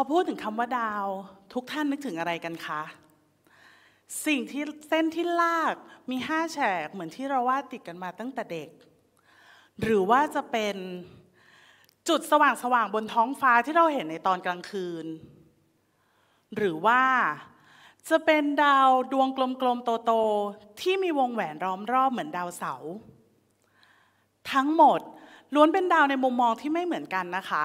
อพูดถึงคำว่าดาว ทุกท่านนึกถึงอะไรกันคะ สิ่งที่เส้นที่ลากมีห้าแฉกเหมือนที่เราวาดติดกันมาตั้งแต่เด็ก หรือว่าจะเป็นจุดสว่างสว่างบนท้องฟ้าที่เราเห็นในตอนกลางคืน หรือว่าจะเป็นดาวดวงกลมๆโตๆที่มีวงแหวนล้อมรอบเหมือนดาวเสาร์ทั้งหมดล้วนเป็นดาวในมุมมองที่ไม่เหมือนกันนะคะ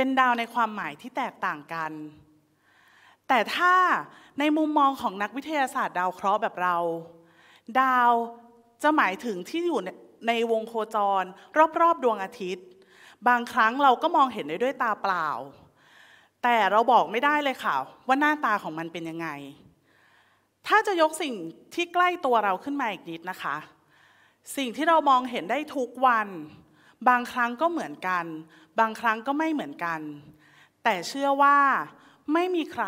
เป็นดาวในความหมายที่แตกต่างกัน แต่ถ้าในมุมมองของนักวิทยาศาสตร์ดาวเคราะห์แบบเรา ดาวจะหมายถึงที่อยู่ในวงโคจร รอบๆดวงอาทิตย์ บางครั้งเราก็มองเห็นได้ด้วยตาเปล่า แต่เราบอกไม่ได้เลยค่ะ ว่าหน้าตาของมันเป็นยังไง ถ้าจะยกสิ่งที่ใกล้ตัวเราขึ้นมาอีกนิดนะคะ สิ่งที่เรามองเห็นได้ทุกวัน บางครั้งก็เหมือนกัน บางครั้งก็ไม่เหมือนกัน แต่เชื่อว่าไม่มีใคร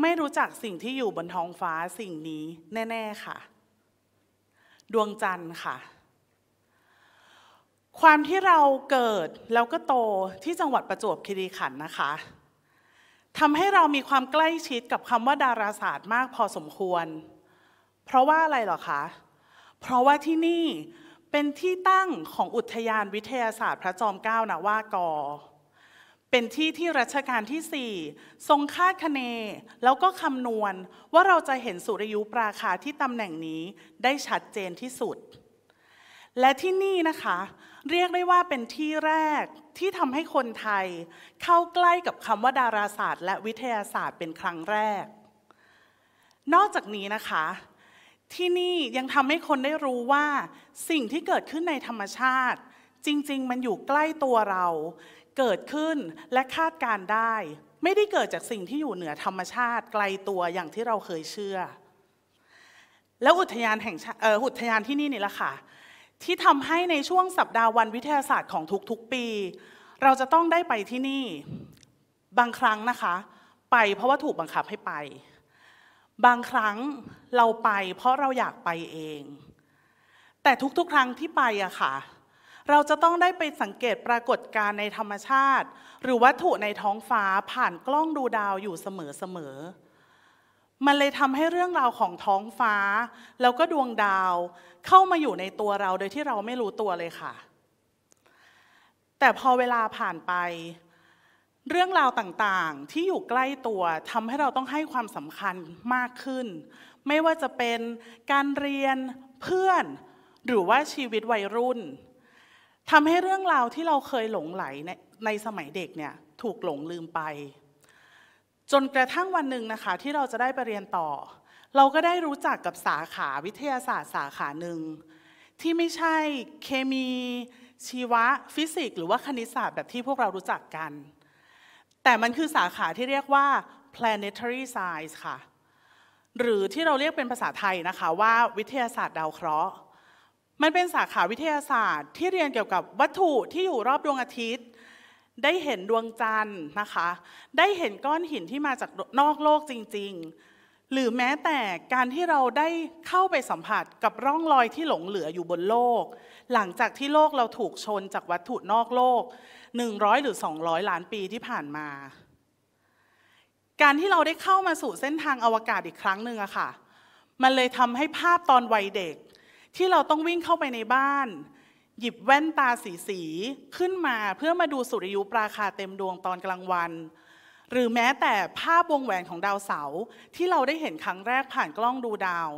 ไม่รู้จักสิ่งที่อยู่บนท้องฟ้าสิ่งนี้แน่ ๆ ค่ะ ดวงจันทร์ค่ะ ความที่เราเกิดแล้วก็โตที่จังหวัดประจวบคีรีขันธ์นะคะทำให้เรามีความใกล้ชิดกับคำว่าดาราศาสตร์มากพอสมควร เพราะว่าอะไรหรอคะ เพราะว่าที่นี่ เป็นที่ตั้งของอุทยานวิทยาศาสตร์พระจอมเกล้านะว่ากอ เป็นที่ที่รัชกาลที่ 4 ทรงคาดคะเน แล้วก็คำนวณว่าเราจะเห็นสุริยุปราคาที่ตำแหน่งนี้ได้ชัดเจนที่สุด และที่นี่นะคะ เรียกได้ว่าเป็นที่แรกที่ทำให้คนไทยเข้าใกล้กับคำว่าดาราศาสตร์ และวิทยาศาสตร์เป็นครั้งแรก นอกจากนี้นะคะ ที่นี่ยังทำให้คนได้รู้ว่าสิ่งที่เกิดขึ้นในธรรมชาติ จริง ๆ มันอยู่ใกล้ตัวเรา เกิดขึ้นและคาดการได้ ไม่ได้เกิดจากสิ่งที่อยู่เหนือธรรมชาติไกลตัวอย่างที่เราเคยเชื่อ แล้วอุทยานแห่งอุทยานที่นี่นี่แหละค่ะ ที่ทำให้ในช่วงสัปดาห์วันวิทยาศาสตร์ของทุกๆปี เราจะต้องได้ไปที่นี่ บางครั้งนะคะ ไปเพราะว่าถูกบังคับให้ไป บางครั้งเราไปเพราะเราอยากไปเอง แต่ทุกๆ ครั้งที่ไปอะค่ะ เราจะต้องได้ไปสังเกตปรากฏการณ์ในธรรมชาติ หรือวัตถุในท้องฟ้าผ่านกล้องดูดาวอยู่เสมอๆ มันเลยทำให้เรื่องราวของท้องฟ้า แล้วก็ดวงดาวเข้ามาอยู่ในตัวเราโดยที่เราไม่รู้ตัวเลยค่ะ แต่พอเวลาผ่านไป เรื่องราวต่างๆ ที่อยู่ใกล้ตัวทำให้เราต้องให้ความสำคัญมากขึ้น ไม่ว่าจะเป็นการเรียนเพื่อน หรือว่าชีวิตวัยรุ่นทำให้เรื่องราวที่เราเคยหลงไหลในในสมัยเด็กเนี่ยถูกหลงลืมไป จนกระทั่งวันหนึ่งนะคะที่เราจะได้ไปเรียนต่อ เราก็ได้รู้จักกับสาขาวิทยาศาสตร์สาขาหนึ่งที่ไม่ใช่เคมีชีวะฟิสิกส์หรือว่าคณิตศาสตร์แบบที่พวกเรารู้จักกัน แต่มันคือสาขาที่เรียกว่า planetary science ค่ะ หรือที่เราเรียกเป็นภาษาไทยนะคะว่าวิทยาศาสตร์ดาวเคราะห์ มันเป็นสาขาวิทยาศาสตร์ที่เรียนเกี่ยวกับวัตถุที่อยู่รอบดวงอาทิตย์ ได้เห็นดวงจันทร์นะคะ ได้เห็นก้อนหินที่มาจากนอกโลกจริง ๆ หรือแม้แต่การที่เราได้เข้าไปสัมผัสกับร่องรอยที่หลงเหลืออยู่บนโลก หลังจากที่โลกเราถูกชนจากวัตถุนอกโลก 100 หรือ 200 ล้านปีที่ผ่านมา การที่เราได้เข้ามาสู่เส้นทางอวกาศอีกครั้งหนึ่งอะค่ะ มันเลยทำให้ภาพตอนวัยเด็ก ที่เราต้องวิ่งเข้าไปในบ้าน หยิบแว่นตาสีสีขึ้นมาเพื่อมาดูสุริยุปราคาเต็มดวงตอนกลางวัน หรือแม้แต่ภาพวงแหวนของดาวเสาร์ที่เราได้เห็นครั้งแรกผ่านกล้องดูดาว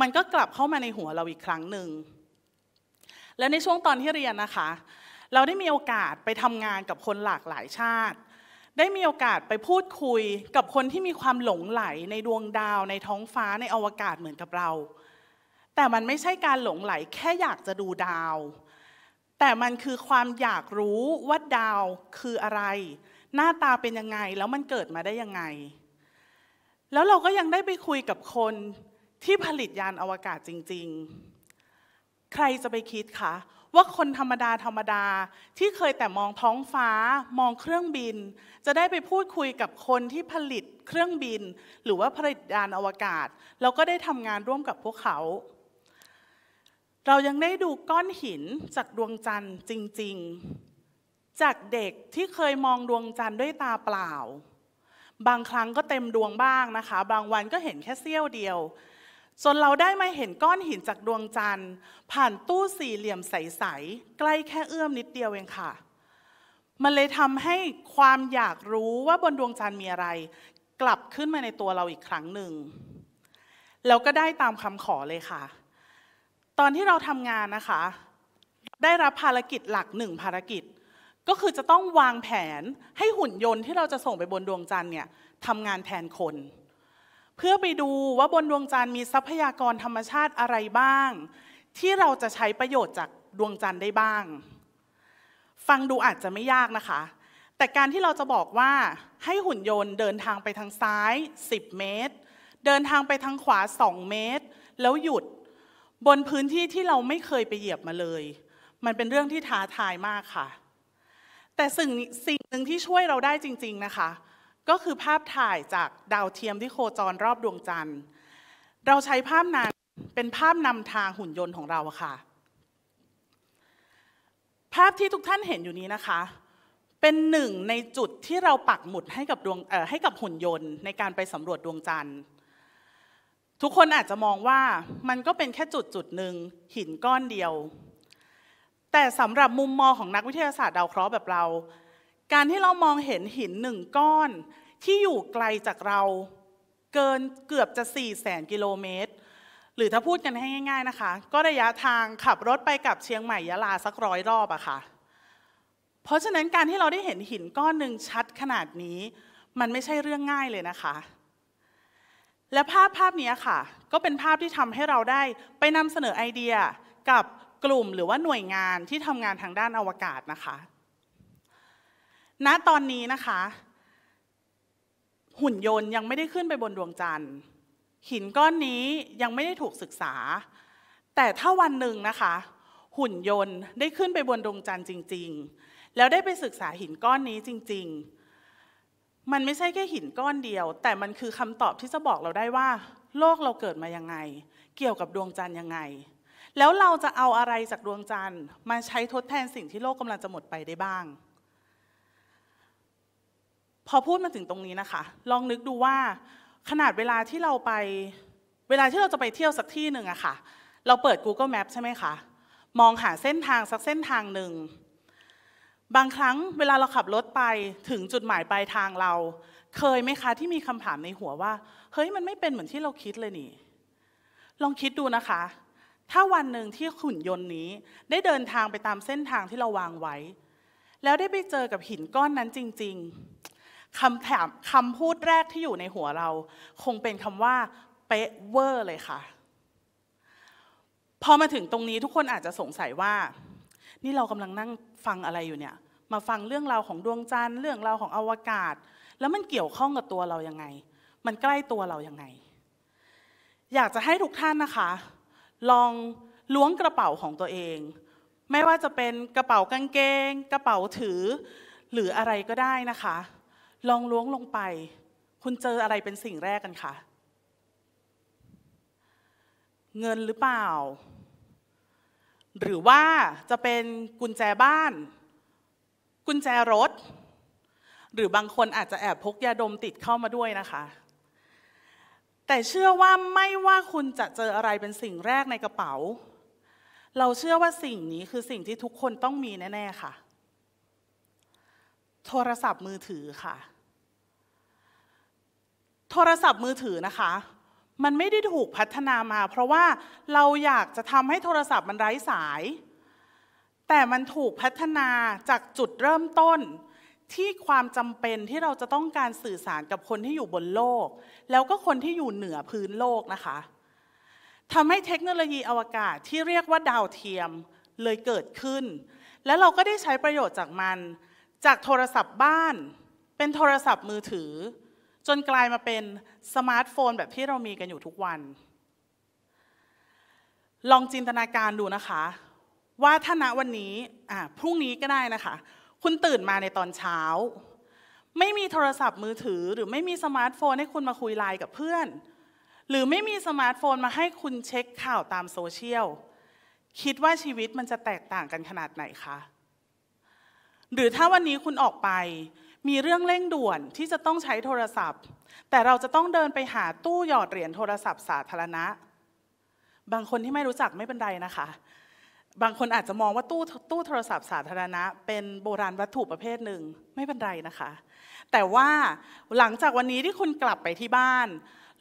มันก็กลับเข้ามาในหัวเราอีกครั้งหนึ่งและในช่วงตอนที่เรียนนะคะ เราได้มีโอกาสไปทำงานกับคนหลากหลายชาติ ได้มีโอกาสไปพูดคุยกับคนที่มีความหลงไหลในดวงดาวในท้องฟ้าในอวกาศเหมือนกับเรา แต่มันไม่ใช่การหลงไหลแค่อยากจะดูดาว แต่มันคือความอยากรู้ว่าดาวคืออะไร หน้าตาเป็นยังไงแล้วมันเกิดมาได้ยังไง แล้วเราก็ยังได้ไปคุยกับคนที่ผลิตยานอวกาศจริง ๆ ใครจะไปคิดคะ ว่าคนธรรมดาธรรมดาที่เคยแต่มองท้องฟ้ามองเครื่องบิน จะได้ไปพูดคุยกับคนที่ผลิตเครื่องบิน หรือว่าผลิตยานอวกาศ แล้วก็ได้ทำงานร่วมกับพวกเขา เรายังได้ดูก้อนหินจากดวงจันทร์จริง ๆ จากเด็กที่เคยมองดวงจันทร์ด้วยตาเปล่า บางครั้งก็เต็มดวงบ้างนะคะ บางวันก็เห็นแค่เสี้ยวเดียว จนเราได้มาเห็นก้อนหินจากดวงจันทร์ ผ่านตู้สี่เหลี่ยมใส ๆ ใกล้แค่เอื้อมนิดเดียวเองค่ะ มันเลยทำให้ความอยากรู้ว่าบนดวงจันทร์มีอะไร กลับขึ้นมาในตัวเราอีกครั้งหนึ่ง แล้วก็ได้ตามคำขอเลยค่ะ ตอนที่เราทำงานนะคะ ได้รับภารกิจหลักหนึ่งภารกิจ ก็คือจะต้องวางแผนให้หุ่นยนต์ที่เราจะส่งไปบนดวงจันทร์เนี่ยทำงานแทนคน เพื่อไปดูว่าบนดวงจันทร์มีทรัพยากรธรรมชาติอะไรบ้าง ที่เราจะใช้ประโยชน์จากดวงจันทร์ได้บ้าง ฟังดูอาจจะไม่ยากนะคะ แต่การที่เราจะบอกว่าให้หุ่นยนต์เดินทางไปทางซ้าย 10 เมตร เดินทางไปทางขวา 2 เมตร แล้วหยุดบนพื้นที่ที่เราไม่เคยไปเหยียบมาเลย มันเป็นเรื่องที่ท้าทายมากค่ะ แต่สิ่งสิ่งหนึ่งที่ช่วยเราได้จริง ๆนะคะ ก็คือภาพถ่ายจากดาวเทียมที่โคจรรอบดวงจันทร์ เราใช้ภาพนั้นเป็นภาพนำทางหุ่นยนต์ของเราค่ะ ภาพที่ทุกท่านเห็นอยู่นี้นะคะ เป็นหนึ่งในจุดที่เราปักหมุดให้กับดวงให้กับหุ่นยนต์ในการไปสำรวจดวงจันทร์ ทุกคนอาจจะมองว่ามันก็เป็นแค่จุดจุดหนึ่งหินก้อนเดียว แต่สำหรับมุมมองของนักวิทยาศาสตร์ดาวเคราะห์แบบเรา การที่เรามองเห็นหินหนึ่งก้อน ที่อยู่ไกลจากเราเกินเกือบจะ4ี่แสนกิโลเมตร หรือถ้าพูดกันให้ง่าย ๆนะคะ ก็ระยะทางขับรถไปกับเชียงใหม่ยะลาสักร้อยรอบอะค่ะ เพราะฉะนั้นการที่เราได้เห็นหินก้อนหนึ่งชัดขนาดนี้ มันไม่ใช่เรื่องง่ายเลยนะคะ และภาพภาพนี้ค่ะ ก็เป็นภาพที่ทำให้เราได้ไปนำเสนอไอเดียกับกลุ่มหรือว่าหน่วยงานที่ทำงานทางด้านอวกาศนะคะ ณตอนนี้นะคะ หุ่นยนต์ยังไม่ได้ขึ้นไปบนดวงจันทร์ หินก้อนนี้ยังไม่ได้ถูกศึกษา แต่ถ้าวันหนึ่งนะคะ หุ่นยนต์ได้ขึ้นไปบนดวงจันทร์จริง ๆ แล้วได้ไปศึกษาหินก้อนนี้จริง ๆ มันไม่ใช่แค่หินก้อนเดียว แต่มันคือคำตอบที่จะบอกเราได้ว่า โลกเราเกิดมายังไง เกี่ยวกับดวงจันทร์ยังไงแล้วเราจะเอาอะไรจากดวงจันทร์มาใช้ทดแทนสิ่งที่โลกกำลังจะหมดไปได้บ้าง พอพูดมาถึงตรงนี้นะคะ ลองนึกดูว่าขนาดเวลาที่เราไป เวลาที่เราจะไปเที่ยวสักที่หนึ่งอะค่ะ เราเปิด Google Map ใช่ไหมคะ มองหาเส้นทางสักเส้นทางหนึ่ง บางครั้งเวลาเราขับรถไปถึงจุดหมายปลายทางเรา เคยไหมคะที่มีคำถามในหัวว่า เฮ้ยมันไม่เป็นเหมือนที่เราคิดเลยนี่ ลองคิดดูนะคะ ถ้าวันหนึ่งที่ขุ่นยนต์นี้ ได้เดินทางไปตามเส้นทางที่เราวางไว้ แล้วได้ไปเจอกับหินก้อนนั้นจริง ๆ คำถามคำพูดแรกที่อยู่ในหัวเรา คงเป็นคำว่า เป๊ะเวอร์เลยค่ะ พอมาถึงตรงนี้ทุกคนอาจจะสงสัยว่า นี่เรากำลังนั่งฟังอะไรอยู่เนี่ย มาฟังเรื่องราวของดวงจันทร์เรื่องราวของอวกาศ แล้วมันเกี่ยวข้องกับตัวเรายังไง มันใกล้ตัวเรายังไง อยากจะให้ทุกท่านนะคะ ลองล้วงกระเป๋าของตัวเอง ไม่ว่าจะเป็นกระเป๋ากางเกง กระเป๋าถือ หรืออะไรก็ได้นะคะ ลองล้วงลงไป คุณเจออะไรเป็นสิ่งแรกกันคะเงินหรือเปล่า หรือว่าจะเป็นกุญแจบ้าน กุญแจรถ หรือบางคนอาจจะแอบพกยาดมติดเข้ามาด้วยนะคะ แต่เชื่อว่าไม่ว่าคุณจะเจออะไรเป็นสิ่งแรกในกระเป๋า เราเชื่อว่าสิ่งนี้คือสิ่งที่ทุกคนต้องมีแน่ ๆ ค่ะ โทรศัพท์มือถือค่ะ โทรศัพท์มือถือนะคะ มันไม่ได้ถูกพัฒนามา เพราะว่าเราอยากจะทำให้โทรศัพท์มันไร้สาย แต่มันถูกพัฒนาจากจุดเริ่มต้นที่ความจำเป็นที่เราจะต้องการสื่อสารกับคนที่อยู่บนโลก แล้วก็คนที่อยู่เหนือพื้นโลกนะคะทำให้เทคโนโลยีอวกาศที่เรียกว่าดาวเทียมเลยเกิดขึ้น และเราก็ได้ใช้ประโยชน์จากมัน จากโทรศัพท์บ้านเป็นโทรศัพท์มือถือ จนกลายมาเป็นสมาร์ทโฟนแบบที่เรามีกันอยู่ทุกวัน ลองจินตนาการดูนะคะ ว่าถ้าณวันนี้อ่าพรุ่งนี้ก็ได้นะคะ คุณตื่นมาในตอนเช้า ไม่มีโทรศัพท์มือถือ หรือไม่มีสมาร์ทโฟนให้คุณมาคุยไลน์กับเพื่อน หรือไม่มีสมาร์ทโฟนมาให้คุณเช็คข่าวตามโซเชียลคิดว่าชีวิตมันจะแตกต่างกันขนาดไหนคะ หรือถ้าวันนี้คุณออกไป มีเรื่องเร่งด่วนที่จะต้องใช้โทรศัพท์ แต่เราจะต้องเดินไปหาตู้หยอดเหรียญโทรศัพท์สาธารณะ บางคนที่ไม่รู้จักไม่เป็นไรนะคะ บางคนอาจจะมองว่าตู้ตู้โทรศัพท์สาธารณะ เป็นโบราณวัตถุประเภทหนึ่งไม่เป็นไรนะคะ แต่ว่าหลังจากวันนี้ที่คุณกลับไปที่บ้าน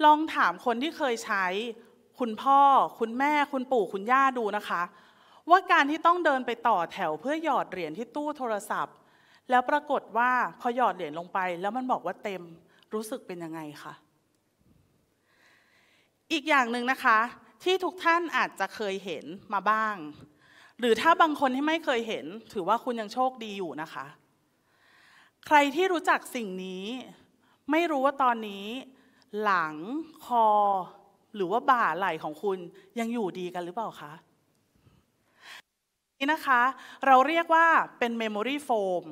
ลองถามคนที่เคยใช้ คุณพ่อ คุณแม่ คุณปู่คุณย่าดูนะคะ ว่าการที่ต้องเดินไปต่อแถวเพื่อหยอดเหรียญที่ตู้โทรศัพท์ แล้วปรากฏว่าพอหยอดเหรียญลงไป แล้วมันบอกว่าเต็มรู้สึกเป็นยังไงคะอีกอย่างหนึ่งนะคะ ที่ทุกท่านอาจจะเคยเห็นมาบ้าง หรือถ้าบางคนที่ไม่เคยเห็น ถือว่าคุณยังโชคดีอยู่นะคะ ใครที่รู้จักสิ่งนี้ ไม่รู้ว่าตอนนี้ หลังคอ หรือว่าบ่าไหล่ของคุณยังอยู่ดีกันหรือเปล่าคะ นี่นะคะ เราเรียกว่าเป็น memory foam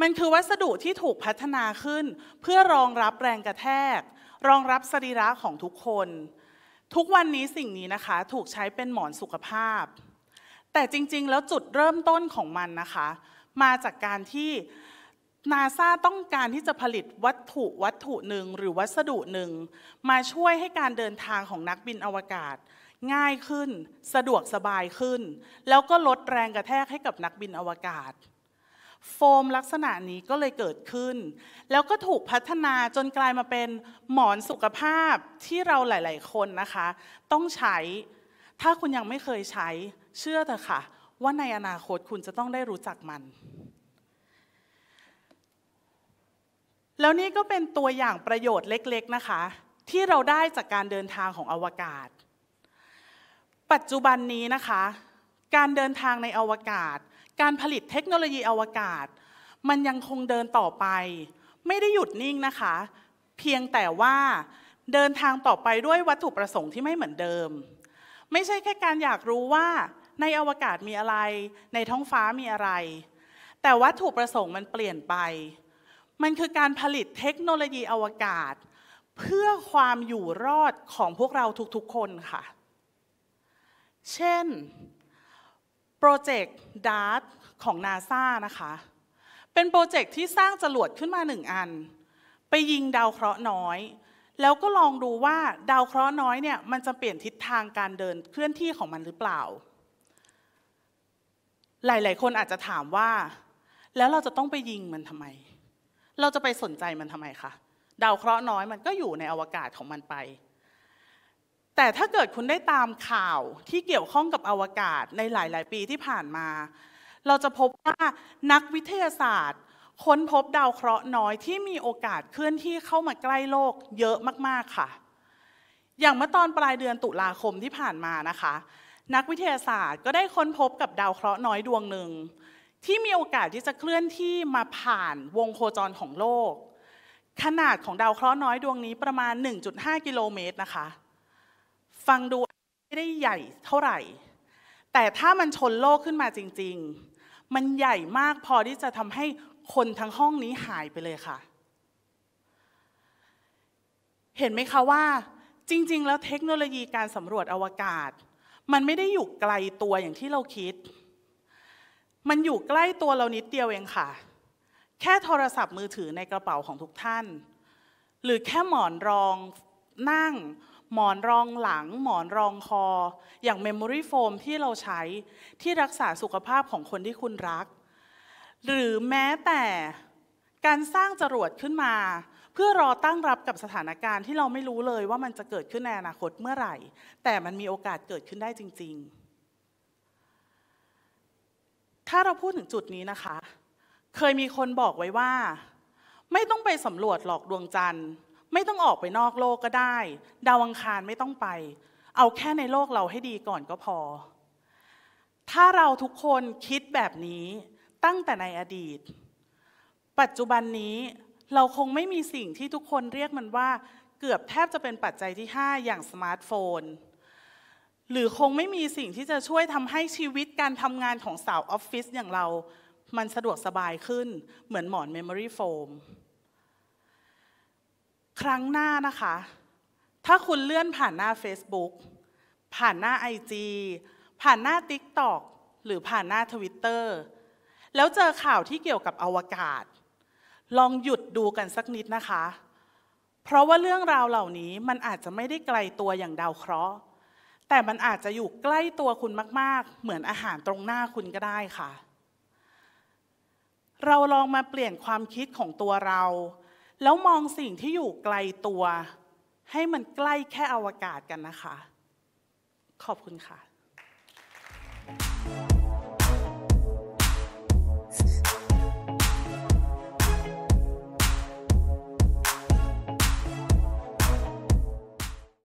มันคือวัสดุที่ถูกพัฒนาขึ้น เพื่อรองรับแรงกระแทก รองรับสรีระของทุกคน ทุกวันนี้สิ่งนี้นะคะ ถูกใช้เป็นหมอนสุขภาพ แต่จริงๆ แล้วจุดเริ่มต้นของมันนะคะ มาจากการที่นาซาต้องการที่จะผลิตวัตถุวัตถุหนึ่งหรือวัสดุหนึ่ง มาช่วยให้การเดินทางของนักบินอวกาศ ง่ายขึ้น สะดวกสบายขึ้น แล้วก็ลดแรงกระแทกให้กับนักบินอวกาศ โฟมลักษณะนี้ก็เลยเกิดขึ้น แล้วก็ถูกพัฒนาจนกลายมาเป็นหมอนสุขภาพที่เราหลาย ๆ คนนะคะ ต้องใช้ ถ้าคุณยังไม่เคยใช้ เชื่อเถอะค่ะ ว่าในอนาคตคุณจะต้องได้รู้จักมันแล้วนี่ก็เป็นตัวอย่างประโยชน์เล็ก ๆ นะคะ ที่เราได้จากการเดินทางของอวกาศ ปัจจุบันนี้นะคะ การเดินทางในอวกาศ การผลิตเทคโนโลยีอวกาศ มันยังคงเดินต่อไป ไม่ได้หยุดนิ่งนะคะ เพียงแต่ว่าเดินทางต่อไปด้วยวัตถุประสงค์ที่ไม่เหมือนเดิม ไม่ใช่แค่การอยากรู้ว่าในอวกาศมีอะไร ในท้องฟ้ามีอะไร แต่วัตถุประสงค์มันเปลี่ยนไป มันคือการผลิตเทคโนโลยีอวกาศ เพื่อความอยู่รอดของพวกเราทุกๆคนค่ะ เช่นโปรเจกต์ DART ของนาซานะคะ เป็นโปรเจกต์ที่สร้างจรวดขึ้นมาหนึ่งอัน ไปยิงดาวเคราะห์น้อย แล้วก็ลองดูว่าดาวเคราะห์น้อยเนี่ยมันจะเปลี่ยนทิศทางการเดินเคลื่อนที่ของมันหรือเปล่า หลาย ๆ คนอาจจะถามว่า แล้วเราจะต้องไปยิงมันทำไม เราจะไปสนใจมันทำไมคะดาวเคราะห์น้อยมันก็อยู่ในอวกาศของมันไป แต่ถ้าเกิดคุณได้ตามข่าวที่เกี่ยวข้องกับอวกาศในหลาย ๆ ปีที่ผ่านมา เราจะพบว่านักวิทยาศาสตร์ ค้นพบดาวเคราะห์น้อยที่มีโอกาสเคลื่อนที่เข้ามาใกล้โลกเยอะมาก ๆ ค่ะ อย่างเมื่อตอนปลายเดือนตุลาคมที่ผ่านมานะคะ นักวิทยาศาสตร์ก็ได้ค้นพบกับดาวเคราะห์น้อยดวงหนึ่งที่มีโอกาสที่จะเคลื่อนที่มาผ่านวงโคจรของโลก ขนาดของดาวเคราะห์น้อยดวงนี้ประมาณ 1.5 กิโลเมตรนะคะ ฟังดูไม่ได้ใหญ่เท่าไหร่ แต่ถ้ามันชนโลกขึ้นมาจริง ๆ มันใหญ่มากพอที่จะทำให้คนทั้งห้องนี้หายไปเลยค่ะ เห็นไหมคะว่าจริง ๆ แล้วเทคโนโลยีการสำรวจอวกาศ มันไม่ได้อยู่ไกลตัวอย่างที่เราคิด มันอยู่ใกล้ตัวเรานิดเดียวเองค่ะ แค่โทรศัพท์มือถือในกระเป๋าของทุกท่าน หรือแค่หมอนรองนั่ง หมอนรองหลัง หมอนรองคอ อย่าง memory foam ที่เราใช้ที่รักษาสุขภาพของคนที่คุณรัก หรือแม้แต่การสร้างจรวดขึ้นมา เพื่อรอตั้งรับกับสถานการณ์ที่เราไม่รู้เลยว่ามันจะเกิดขึ้นในอนาคตเมื่อไหร่ แต่มันมีโอกาสเกิดขึ้นได้จริง ๆ ถ้าเราพูดถึงจุดนี้นะคะ เคยมีคนบอกไว้ว่า ไม่ต้องไปสำรวจหรอกดวงจันทร์ ไม่ต้องออกไปนอกโลกก็ได้ ดาวอังคารไม่ต้องไป เอาแค่ในโลกเราให้ดีก่อนก็พอ ถ้าเราทุกคนคิดแบบนี้ตั้งแต่ในอดีต ปัจจุบันนี้เราคงไม่มีสิ่งที่ทุกคนเรียกมันว่า เกือบแทบจะเป็นปัจจัยที่ 5 อย่างสมาร์ทโฟน หรือคงไม่มีสิ่งที่จะช่วยทำให้ชีวิตการทำงานของสาวออฟฟิศอย่างเรา มันสะดวกสบายขึ้นเหมือนหมอน memory foam ครั้งหน้านะคะ ถ้าคุณเลื่อนผ่านหน้า Facebook ผ่านหน้า IG ผ่านหน้า TikTok หรือผ่านหน้า Twitter แล้วเจอข่าวที่เกี่ยวกับอวกาศ ลองหยุดดูกันสักนิดนะคะ เพราะว่าเรื่องราวเหล่านี้มันอาจจะไม่ได้ไกลตัวอย่างดาวเคราะห์ แต่มันอาจจะอยู่ใกล้ตัวคุณมาก ๆ เหมือนอาหารตรงหน้าคุณก็ได้ค่ะ เราลองมาเปลี่ยนความคิดของตัวเรา แล้วมองสิ่งที่อยู่ไกลตัว ให้มันใกล้แค่อวกาศกันนะคะ ขอบคุณค่ะ